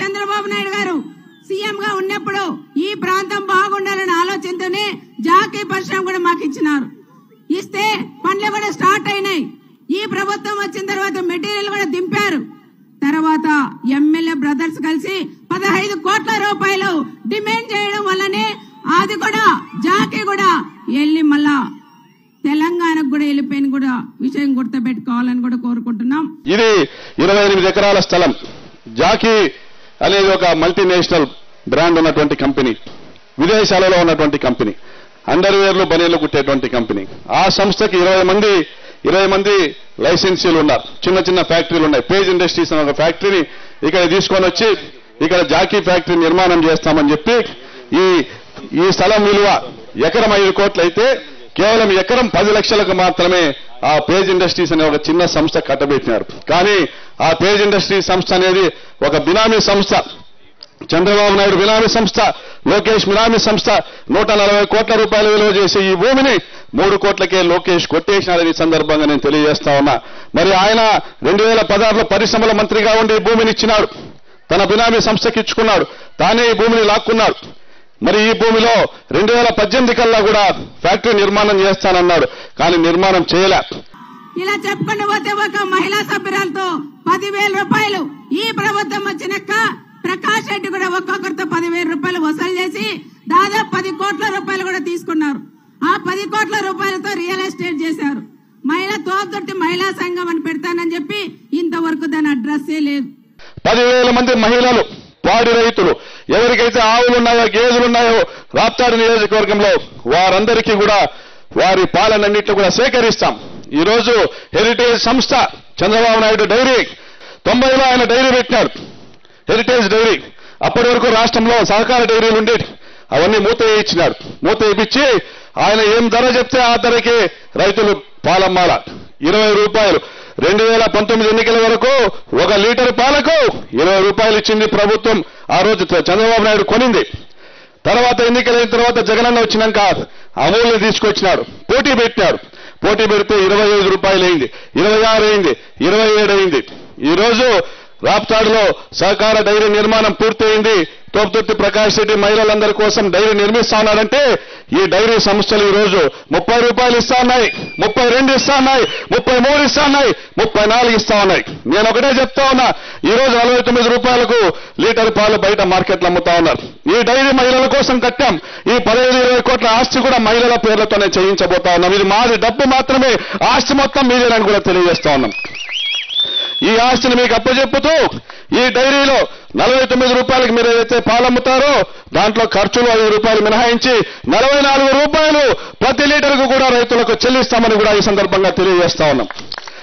చంద్రబాబు నాయుడు గారు సీఎం గా ఉన్నప్పుడు ఈ ప్రాంతం బాగుండాలని ఆలోచనతోనే జాకీ పరిశ్రమ కూడా మాకు ఇచ్చినారు. ఇస్తే పనులు కూడా స్టార్ట్ అయినాయి. ఈ ప్రభుత్వం వచ్చిన తర్వాత మెటీరియల్ కూడా దింపారు. తర్వాత ఎమ్మెల్యే బ్రదర్స్ కలిసి పదహైదు కోట్ల రూపాయలు డిమాండ్ చేయడం వల్లనే అది కూడా జాకీ కూడా వెళ్ళి మళ్ళా తెలంగాణకు కూడా వెళ్ళిపోయిన కూడా విషయం గుర్తుపెట్టుకోవాలని కూడా కోరుకుంటున్నాం. ఇది ఇరవై ఎనిమిది ఎకరాల స్థలం. జాకీ అనేది ఒక మల్టీనేషనల్ బ్రాండ్ ఉన్నటువంటి కంపెనీ విదేశాలలో ఉన్నటువంటి కంపెనీ అండర్వేర్లు బనీలు కుట్టేటువంటి కంపెనీ ఆ సంస్థకి ఇరవై మంది ఇరవై మంది లైసెన్సీలు ఉన్నారు. చిన్న చిన్న ఫ్యాక్టరీలు ఉన్నాయి. పేజ్ ఇండస్ట్రీస్ అనే ఒక ఫ్యాక్టరీని ఇక్కడ తీసుకొని వచ్చి ఇక్కడ జాకీ ఫ్యాక్టరీ నిర్మాణం చేస్తామని చెప్పి ఈ ఈ స్థలం విలువ ఎకరం ఐదు కోట్లు అయితే కేవలం ఎకరం పది లక్షలకు మాత్రమే ఆ పేజ్ ఇండస్ట్రీస్ అనే ఒక చిన్న సంస్థ కట్టబెట్టినారు. కానీ ఆ పేజ్ ఇండస్ట్రీ సంస్థ అనేది ఒక బినామీ సంస్థ. చంద్రబాబు నాయుడు బినామీ సంస్థ లోకేష్ బినామీ సంస్థ. నూట నలభై కోట్ల రూపాయలు విలువ చేసే ఈ భూమిని మూడు కోట్లకే లోకేష్ కొట్టేసినారని ఈ సందర్భంగా నేను తెలియజేస్తా ఉన్నా. మరి ఆయన రెండు వేల పదహారులో పరిశ్రమల మంత్రిగా ఉండి ఈ భూమిని ఇచ్చినాడు. తన బినామీ సంస్థకి ఇచ్చుకున్నాడు. తానే ఈ భూమిని లాక్కున్నాడు. మరి ఈ భూమిలో రెండు వేల పద్దెనిమిది కల్లా కూడా ఫ్యాక్టరీ నిర్మాణం చేస్తానన్నాడు. కానీ నిర్మాణం చేయలే. ఇలా చెప్పుకుని పోతే ఒక మహిళా సభ్యురాలతో పదివేల రూపాయలు ఈ ప్రభుత్వం వచ్చినాక ప్రకాష్ రెడ్డి కూడా ఒక్కొక్కరితో పదివేల రూపాయలు వసూలు చేసి దాదాపు పది కోట్ల రూపాయలు కూడా తీసుకున్నారు. ఆ పది కోట్ల రూపాయలతో రియల్ ఎస్టేట్ చేశారు. మహిళా తోపుదొట్టి మహిళా సంఘం అని పెడతానని చెప్పి ఇంతవరకు దాని అడ్రస్సే లేదు. పదివేల మంది మహిళలు పాడి రైతులు ఎవరికైతే ఆవులు ఉన్నాయో గేదెలు ఉన్నాయో రాప్తాడు నియోజకవర్గంలో వారందరికీ కూడా వారి పాలనన్నింటినీ కూడా సేకరిస్తాం. ఈరోజు హెరిటేజ్ సంస్థ చంద్రబాబు నాయుడు డైరీ తొంభైలో ఆయన డైరీ పెట్టినాడు హెరిటేజ్ డైరీ అప్పటి వరకు రాష్ట్రంలో సహకార డైరీలు ఉండేవి. అవన్నీ మూత వేయించినాడు మూత వేయించి ఆయన ఏం ధర చెప్తే ఆ ధరకే రైతులు పాలమ్మాల. ఇరవై రూపాయలు. రెండు వేల పంతొమ్మిది ఎన్నికల వరకు ఒక లీటర్ పాలకు ఇరవై రూపాయలు ఇచ్చింది ప్రభుత్వం. ఆ రోజు చంద్రబాబు నాయుడు కొనింది. తర్వాత ఎన్నికలైన తర్వాత జగనన్న వచ్చినాక అమూల్ని తీసుకొచ్చినాడు పోటీ పెట్టినాడు పోటీ పెడితే ఇరవై ఐదు రూపాయలు అయింది. ఇరవై ఆరు అయింది. ఇరవై ఏడు అయింది. ఈ రోజు రాప్తాడులో సహకార డైరీ నిర్మాణం పూర్తయింది. తోపుతుర్తి ప్రకాష్ రెడ్డి మహిళలందరి కోసం డైరీ నిర్మిస్తా ఉన్నాడంటే ఈ డైరీ సంస్థలు ఈ రోజు ముప్పై రూపాయలు ఇస్తా ఉన్నాయి ముప్పై రెండు ఇస్తా ఉన్నాయి ముప్పై మూడు ఇస్తా ఉన్నాయి ముప్పై నాలుగు ఇస్తా ఉన్నాయి. నేను ఒకటే చెప్తా ఉన్నా ఈరోజు నలభై తొమ్మిది రూపాయలకు లీటర్ పాలు బయట మార్కెట్లో అమ్ముతా ఉన్నారు. ఈ డైరీ మహిళల కోసం కట్టాం ఈ పదిహేను ఇరవై కోట్ల ఆస్తి కూడా మహిళల పేర్లతోనే చేయించబోతా ఉన్నాం. ఇది మాది డబ్బు మాత్రమే ఆస్తి మొత్తం మీదేనని కూడా తెలియజేస్తా ఉన్నాం. ఈ ఆస్తిని మీకు అప్పచెప్పుతూ ఈ డైరీలో నలభై తొమ్మిది రూపాయలకి మీరు ఏదైతే పాలమ్ముతారో దాంట్లో ఖర్చులు ఐదు రూపాయలు మినహాయించి నలభై నాలుగు రూపాయలు ప్రతి లీటర్కు కూడా రైతులకు చెల్లిస్తామని కూడా ఈ సందర్భంగా తెలియజేస్తా ఉన్నాం.